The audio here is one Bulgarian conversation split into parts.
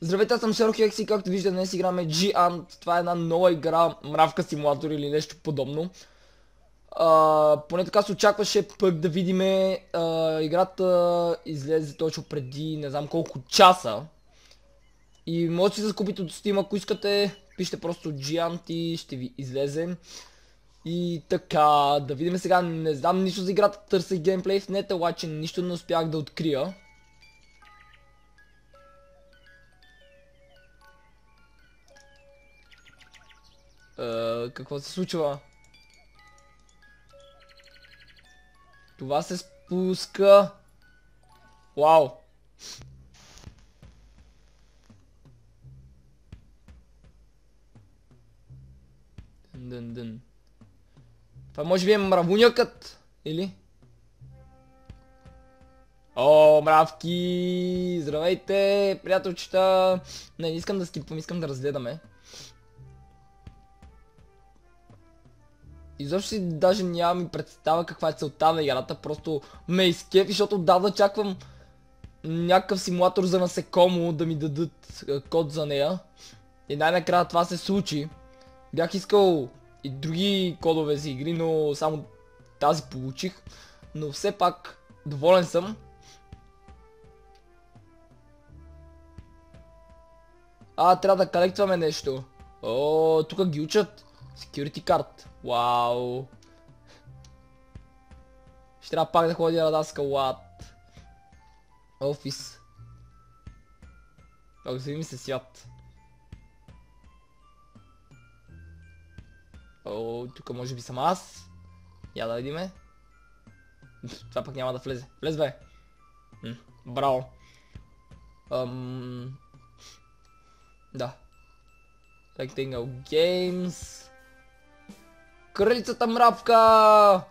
Здравейте, аз съм Шеро Хекси, както виждате днес играме G-Ant. Това е една нова игра, мравка симулатор или нещо подобно. Поне така се очакваше пък да видиме играта излезе точно преди не знам колко часа. И може да си закупите от Steam, ако искате, пишете просто Giant и ще ви излезе. И така, да видим сега, не знам нищо за играта, търсих геймплей в нета, обаче нищо не успях да открия. Е, какво се случва? Това се спуска. Вау. Дън, дън. Това може би е мравунякът, или? О, мравки! Здравейте, приятелчета! Не, не искам да скипвам, искам да разгледаме. Изобщо си даже нямам и представа каква е целта на играта, просто ме изкефи, защото отдавна чаквам някакъв симулатор за насекомо да ми дадат код за нея. И най-накрая това се случи. Бях искал и други кодове за игри, но само тази получих. Но все пак доволен съм. А, трябва да колектваме нещо. О, тук ги учат. Security card. Вау. Ще трябва пак да ходя на даска лад. Офис. Се ми се свят. О, тук може би съм аз. Я да видиме. Това пък няма да влезе. Влез бе. браво. Ам... Да. Rectangle Games. Кралицата мравка!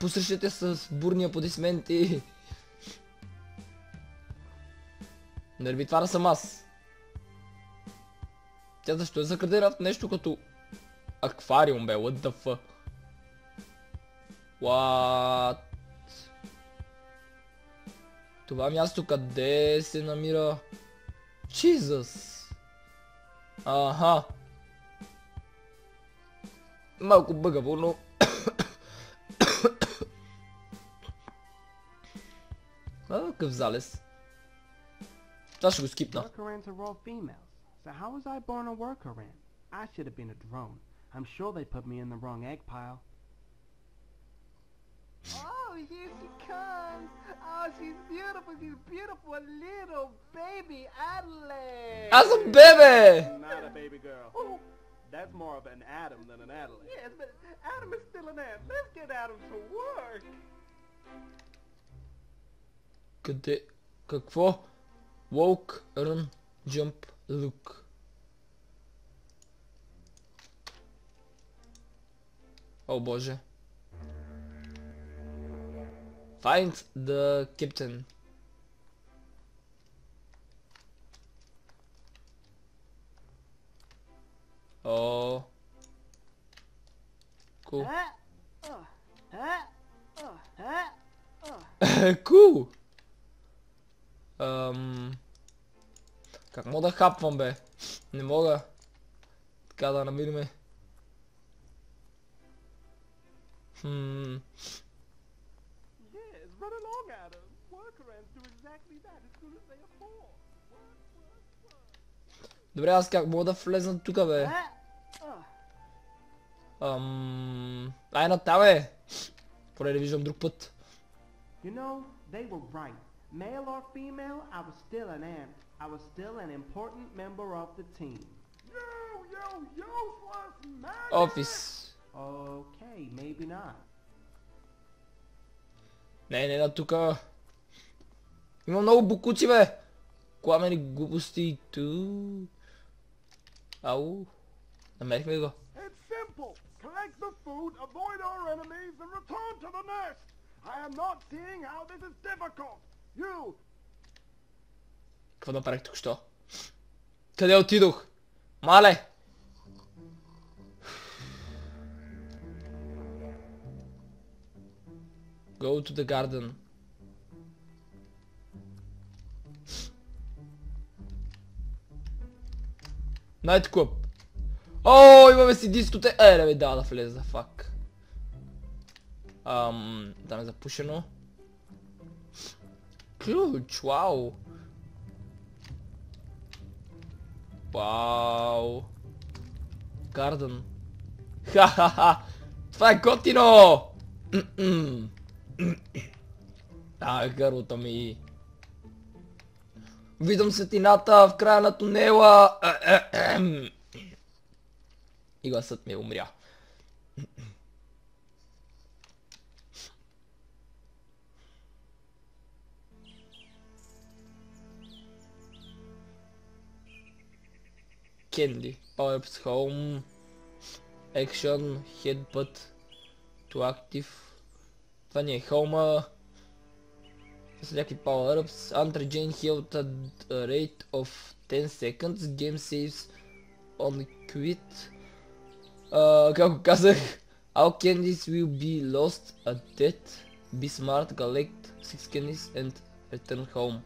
Посрещате с бурни аплодисменти. Нали това да съм аз? Тя защо е закрадена в нещо като аквариум бе, what the fuck? What? Това място къде се намира? Jesus! Аха! mau ku bëgg bu nu oh Gonzales that's good skip now are all females so how was I born a workarant I should have been a drone I'm sure they put me in the wrong egg pile Oh, here she comes! Oh, she's beautiful, she's beautiful, little baby Adelaide! That's a baby! Not a baby girl. Oh. That's more of an Adam than an Adelaide. Yes, but Adam is still an ant. Let's get Adam to work. Къде? Какво? Walk, run, jump, look. О боже. Find the captain. Cool. Ам... Как мога да хапвам бе? Не мога. Така да намириме. Хм... Добре, аз как мога да влезна тук бе? Ам... Ай на бе! Поне да виждам друг път. You know, they were right. Male or female, I was still an ant. I was still an important member of the team. Yo, yo, useless man! Офис. Okay, maybe not. Не, не, да тука. Има много букуци, бе! Кламени глупости. Ту. Ау. Намерихме го. It's simple. Collect the food, avoid our enemies, and return to the nest. I am not seeing how this is difficult. You... Какво направих току-що? Къде отидох? Мале! Go to the garden. Найт клуб. О, имаме си дискоте... Е, да ми дава да влезе, фак. Ам, там е запушено. Ключ, вау. Вау. Гарден. Ха-ха-ха. Това е готино! А, гърлото ми. Виждам светлината в края на тунела. И гласът ми умря. Candy. Power-ups home. Action. Headbutt. To active. Това не е хоума. С някакви power-ups. Anti-Jane healed at a rate of 10 seconds. Game saves on quit. Uh, kako казах, all candies will be lost at death. Be smart, collect 6 candies and return home.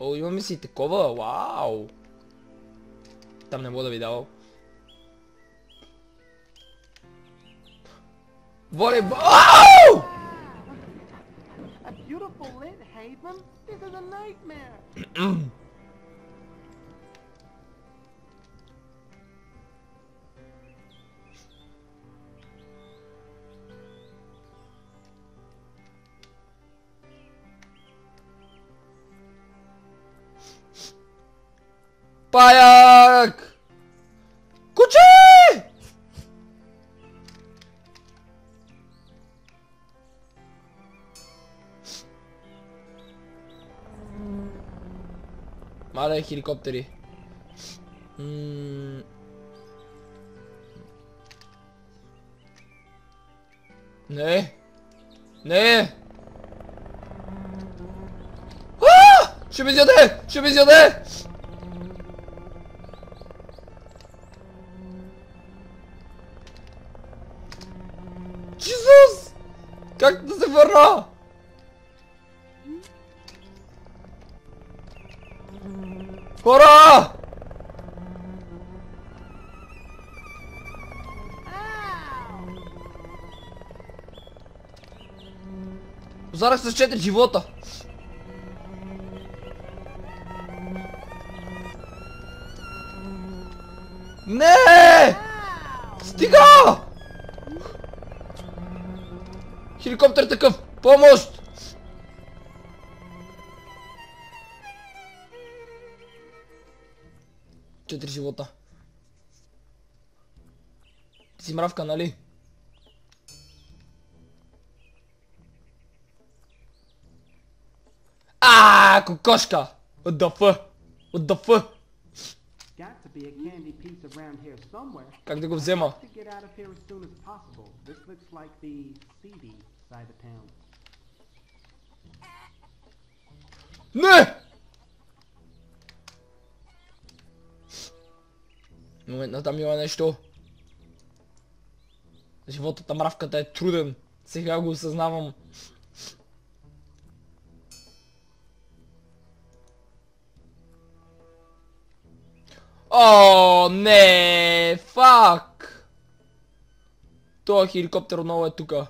О, имаме си такова, вау! Там не мога да ви давал. Волейбол! A beautiful lit haven? This is a nightmare. Паяк! Куче! Мале хеликоптери. М, Не! Не! А! Ще ме изяде! Ще ме изяде! Как да се върна? Хора! Позарах с 4 живота. Не! Стига! Хеликоптер такъв! Помощ! Четири живота. Ти си мравка, нали? А, кокошка! Candy piece around here somewhere. Как да го взема? Like the town. Не! Момент, на там има нещо. Животът на мравката е труден. Сега го осъзнавам. О, не! Фак! Той хеликоптер отново е тука.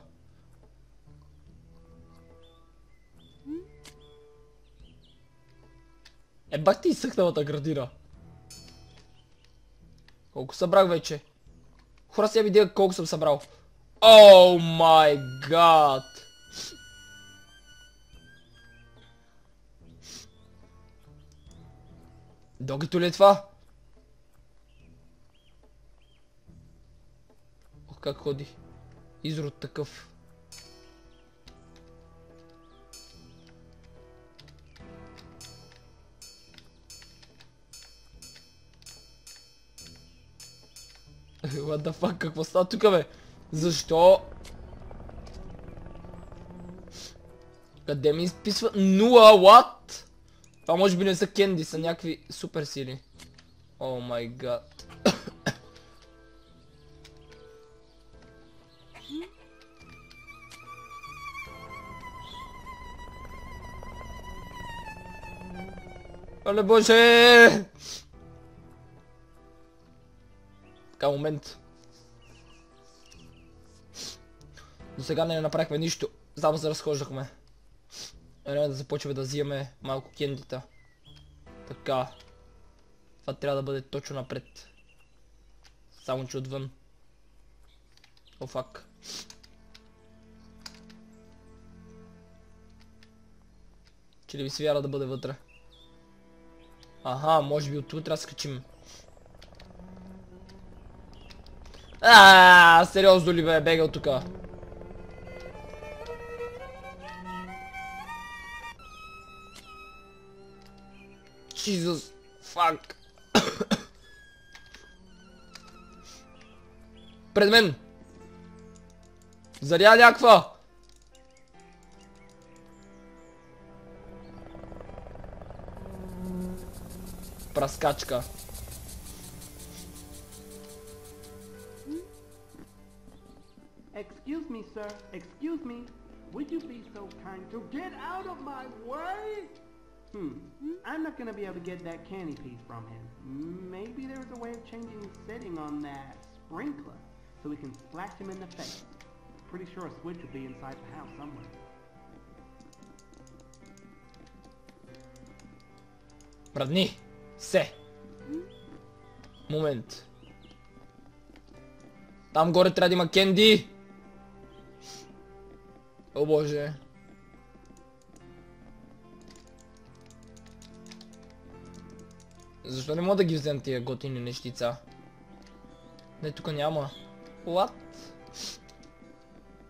Е, ти изсъхналата градина. Колко събрах вече? Хора сега видя колко съм събрал. О май гад! Догито ли е това? Ох, как ходи. Изрод такъв. What the fuck, какво става тук, бе? Защо? Къде ми изписва? Нула, what? Това може би не са кенди, са някакви супер сили. О май гад. Але боже! Така, момент. До сега не направихме нищо. Само се разхождахме. Време да започваме да взимаме малко кендита. Така. Това трябва да бъде точно напред. Само че отвън. О, фак. Че ли ви свяра да бъде вътре? Аха, може би оттук трябва да скачим. Ааа, сериозно ли бе, е бегал тука? Jesus, fuck. Пред мен! Заря някаква! Праскачка. sir. Excuse me. Would you be so kind to get out of my way? Hmm. I'm not gonna be able to get that candy piece from him. Maybe there's a way of changing the setting on that sprinkler so we can splash him in the face. Pretty sure a switch will be inside the house somewhere. Мръдни! Се! Момент. Там горе трябва да има кенди! О боже. Защо не мога да ги взем тия готини нещица? Не, тук няма. What?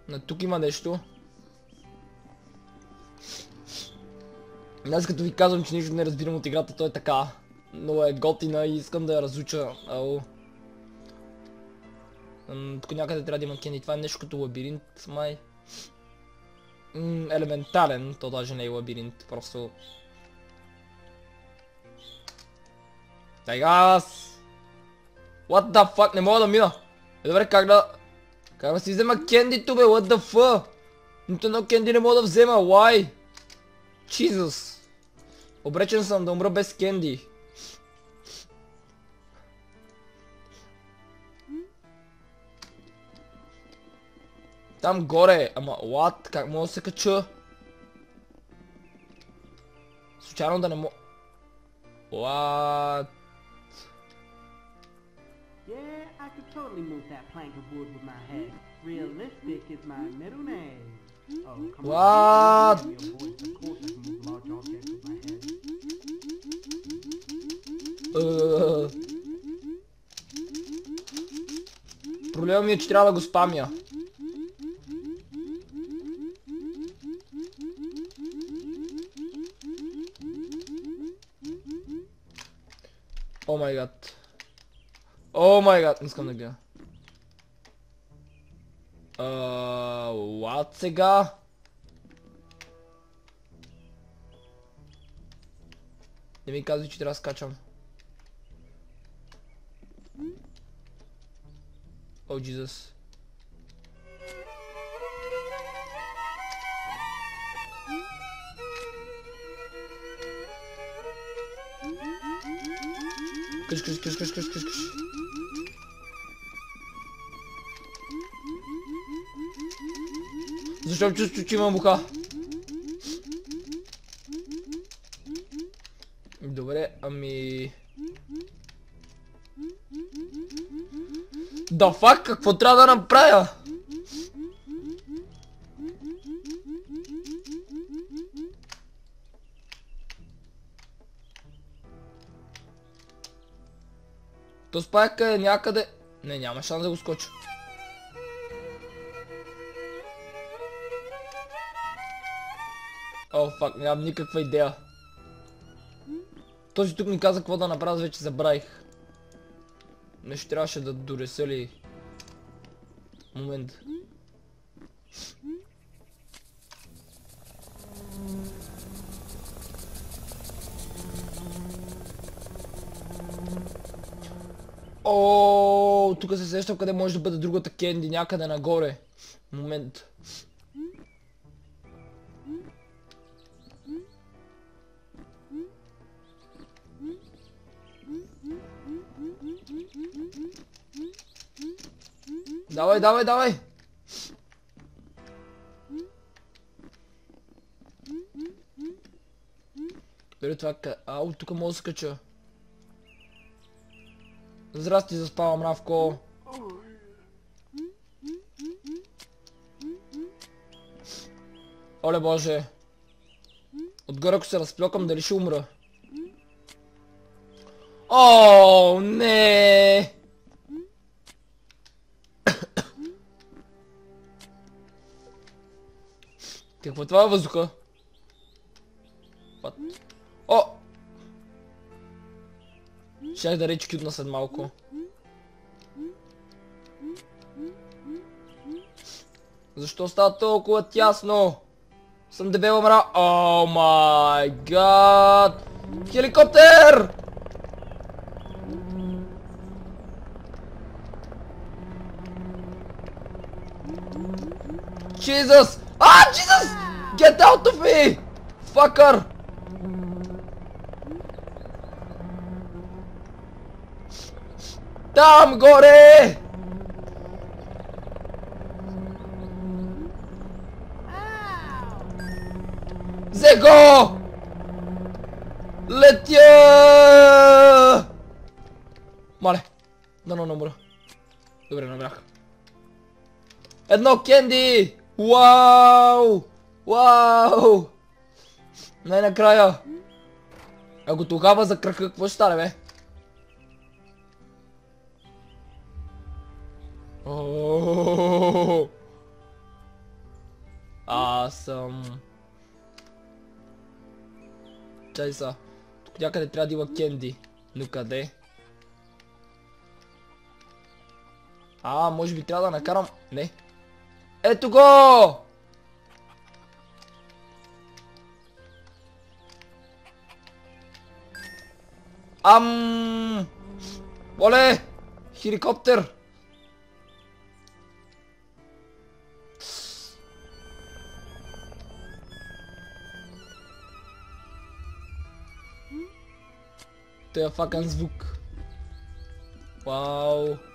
На тук има нещо. Аз като ви казвам, че нищо не разбирам от играта, то е така. Но е готина и искам да я разуча. Ау. Тук някъде трябва да има кенди. Това е нещо като лабиринт, май. М, елементален, то даже не е лабиринт, просто... Дай газ! What the fuck, не мога да мина! Е, добре, как да... Как да си взема кендито, бе, what the fuck? Нито едно кенди не мога да взема, why? Jesus! Обречен съм да умра без кенди. Там горе, ама what? Как мога да се кача? Случайно да не мога... What? Yeah, I could totally move that plank of wood with my head. Realistic is my middle name. Oh, What? Е, Проблема ми е, че трябва да го спамя. О май гад. О май гад, не искам да гледа. Uh, what сега? Не ми казвай, че трябва да скачам. О, oh, Jesus. Кыш, кыш, кыш, кыш, кыш, кыш, кыш. Защо чувствам, че имам буха? Добре, ами... Да фак, какво трябва да направя? То спайка е някъде... Не, няма шанс да го скоча. О, фак, нямам никаква идея. Този тук ми каза какво да направя, вече забравих. Нещо трябваше да дореса ли... Момент. О, тук се сещам къде може да бъде другата кенди, някъде нагоре. Момент. Давай, давай, давай! Дори това ка... Ау, тук мога да се кача. Здрасти, заспава мравко. Оле боже. Отгоре ако се разплюкам, дали ще умра? О, не! Какво е това във въздуха? What? О! Щях да речи кютна след малко. Защо става толкова тясно? Съм дебела мра... О май гад! Хеликоптер! Jesus! Ah, Jesus! Get out of me! Fucker! Там горе! Взе го! Летя! Мале, дано не умра. Добре, набрах. Едно кенди! Вау! Вау! Най-накрая! Ако тогава за кръка, какво ще стане, бе? Ооо! Аз съм... Чай са. Тук някъде трябва да има кенди. Но къде? А, може би трябва да накарам... Не. Ето го! Ам... Оле! Хеликоптер! Той е факан звук. Вау.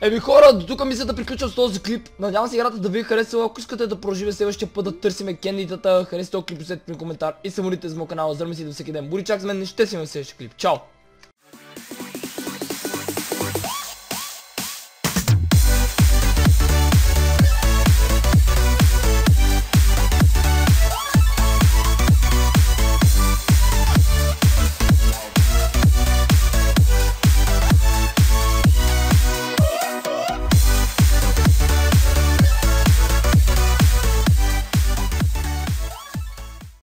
Еми хора, до тук мисля да приключвам с този клип. Надявам се играта да ви е харесала. Ако искате да продължим следващия път да търсиме кендитата, харесайте този клип, оставете ми коментар и се молите за моят канал. Здравейте си до всеки ден. Бури чак с мен, не ще си в следващия клип. Чао!